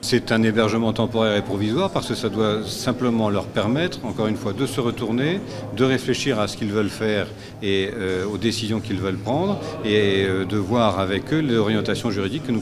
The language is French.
C'est un hébergement temporaire et provisoire parce que ça doit simplement leur permettre, encore une fois, de se retourner, de réfléchir à ce qu'ils veulent faire et euh, aux décisions qu'ils veulent prendre et euh, de voir avec eux l'orientation juridique que nous